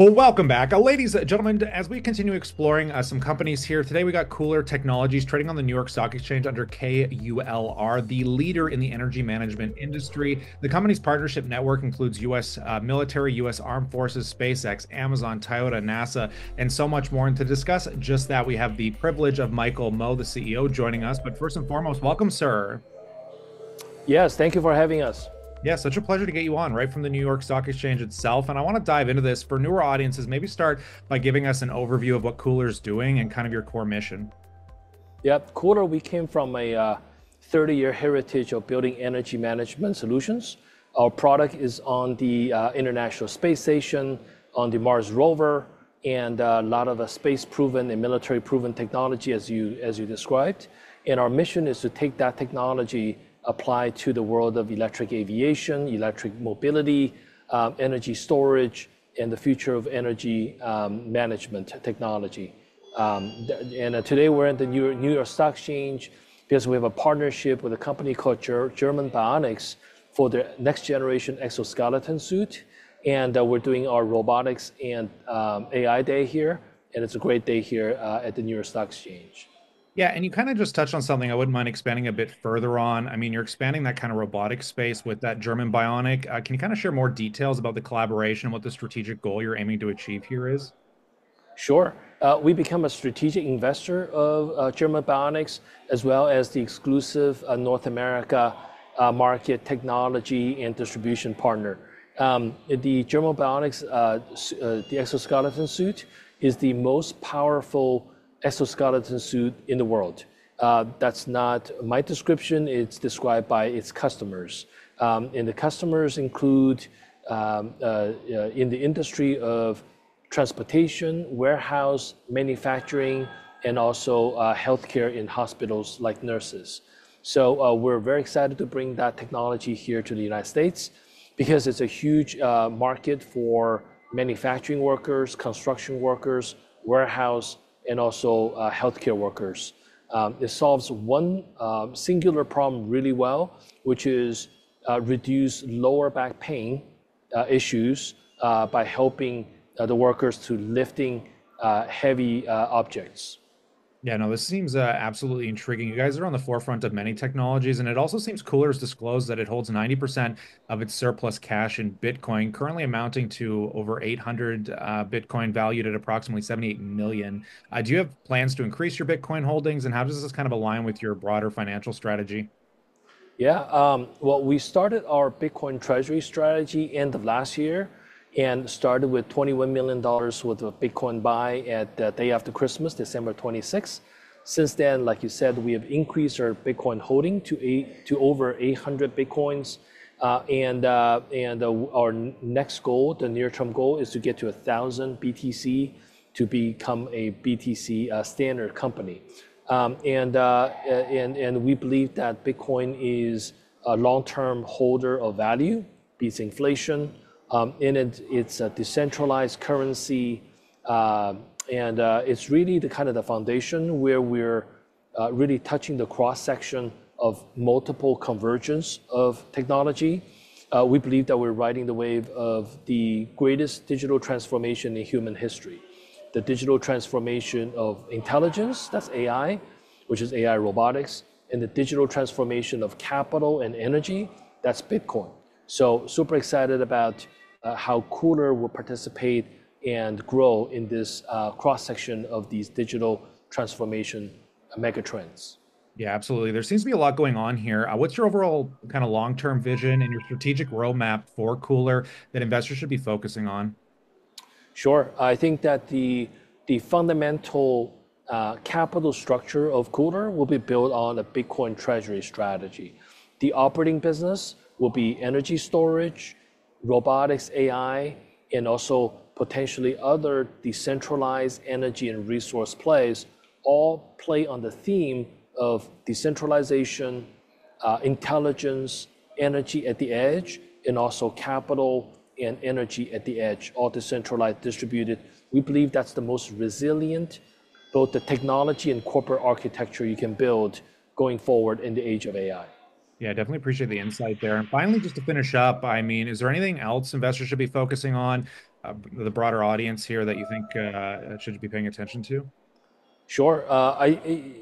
Well, welcome back. Uh, ladies and gentlemen, as we continue exploring uh, some companies here, today we got KULR Technologies trading on the New York Stock Exchange under KULR, the leader in the energy management industry. The company's partnership network includes U.S. Uh, military, U.S. Armed Forces, SpaceX, Amazon, Toyota, NASA, and so much more. And to discuss just that, we have the privilege of Michael Mo, the CEO, joining us. But first and foremost, welcome, sir. Yes, thank you for having us. Yeah, such a pleasure to get you on right from the New York Stock Exchange itself. And I want to dive into this for newer audiences. Maybe start by giving us an overview of what KULR's doing and kind of your core mission. Yep, KULR, we came from a uh, 30 year heritage of building energy management solutions. Our product is on the uh, International Space Station, on the Mars rover, and uh, a lot of space proven and military proven technology, as you, as you described. And our mission is to take that technology apply to the world of electric aviation, electric mobility, um, energy storage, and the future of energy um, management technology. Um, and uh, today we're at the New York, Stock Exchange because we have a partnership with a company called German Bionics for their next generation exoskeleton suit. And uh, we're doing our robotics and AI day here. And it's a great day here uh, at the New York Stock Exchange. Yeah, and you kind of just touched on something I wouldn't mind expanding a bit further on. I mean, you're expanding that kind of robotic space with that German Bionic. Uh, can you kind of share more details about the collaboration and what the strategic goal you're aiming to achieve here is? Sure. Uh, we become a strategic investor of uh, German Bionics as well as the exclusive uh, North America uh, market technology and distribution partner. Um, the German Bionics, uh, the exoskeleton suit, is the most powerful exoskeleton suit in the world. Uh, that's not my description, it's described by its customers. Um, and the customers include um, uh, uh, in the industry of transportation, warehouse, manufacturing, and also healthcare in hospitals like nurses. So we're very excited to bring that technology here to the United States because it's a huge market for manufacturing workers, construction workers, warehouse, and also uh, healthcare workers. Um, it solves one um, singular problem really well, which is uh, reduce lower back pain uh, issues by helping the workers to lifting heavy objects. Yeah, no, this seems uh, absolutely intriguing. You guys are on the forefront of many technologies, and it also seems KULR has disclosed that it holds 90% of its surplus cash in Bitcoin, currently amounting to over 800 uh, Bitcoin, valued at approximately 78 million. Uh, do you have plans to increase your Bitcoin holdings, and how does this kind of align with your broader financial strategy? Yeah, um, well, we started our Bitcoin treasury strategy end of last year and started with $21 million worth of Bitcoin buy at the day after Christmas, December 26th. Since then, like you said, we have increased our Bitcoin holding to eight to over 800 Bitcoins. Uh, and uh, and uh, our next goal, the near-term goal, is to get to a thousand BTC to become a BTC uh, standard company. Um, and uh, and and we believe that Bitcoin is a long-term holder of value, beats inflation. Um, in it, it's a decentralized currency, uh, and uh, it's really the kind of the foundation where we're uh, really touching the cross-section of multiple convergence of technology. We believe that we're riding the wave of the greatest digital transformation in human history. The digital transformation of intelligence, that's AI, which is AI robotics, and the digital transformation of capital and energy, that's Bitcoin. So super excited about how KULR will participate and grow in this uh, cross-section of these digital transformation megatrends. Yeah, absolutely. There seems to be a lot going on here. Uh, what's your overall kind of long-term vision and your strategic roadmap for KULR that investors should be focusing on? Sure. I think that the the fundamental uh, capital structure of KULR will be built on a Bitcoin treasury strategy. The operating business will be energy storage, robotics, AI, and also potentially other decentralized energy and resource plays all play on the theme of decentralization, uh, intelligence, energy at the edge, and also capital and energy at the edge, all decentralized, distributed. We believe that's the most resilient, both the technology and corporate architecture you can build going forward in the age of AI. Yeah, definitely appreciate the insight there. And finally, just to finish up, I mean, is there anything else investors should be focusing on uh, the broader audience here that you think uh, should be paying attention to? Sure. Uh, I,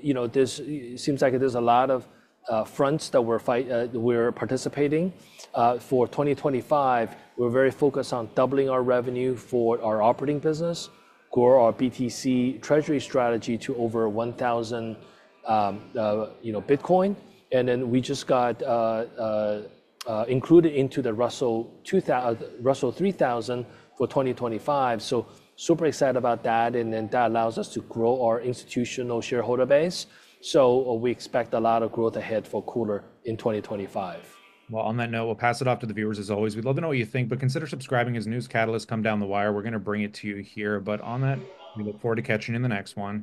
you know, this seems like there's a lot of uh, fronts that we're fight, uh, we're participating. Uh, for 2025, we're very focused on doubling our revenue for our operating business, grow our BTC treasury strategy to over 1,000, um, uh, you know, Bitcoin, and then we just got uh, uh, uh included into the Russell 2000, uh, Russell 3000 for 2025. So super excited about that, and then that allows us to grow our institutional shareholder base. So we expect a lot of growth ahead for KULR in 2025. Well, on that note, we'll pass it off to the viewers as always. We'd love to know what you think, but consider subscribing as news catalysts come down the wire. We're going to bring it to you here. But on that, we look forward to catching you in the next one.